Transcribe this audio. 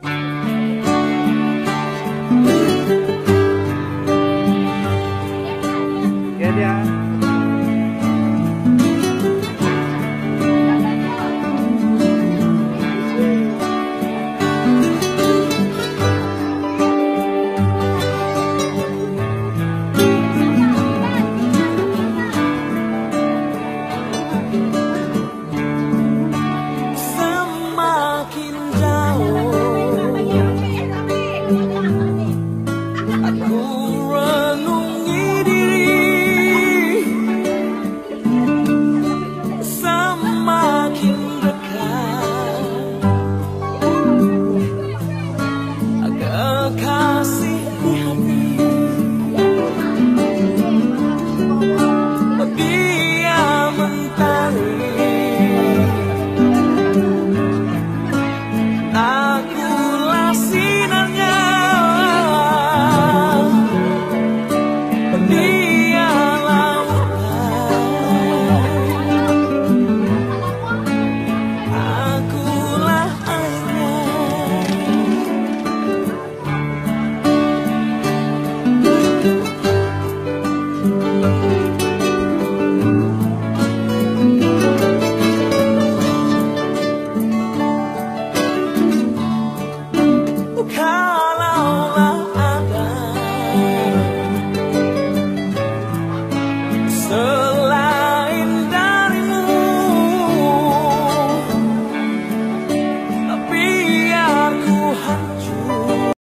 爹爹，kalaulah ada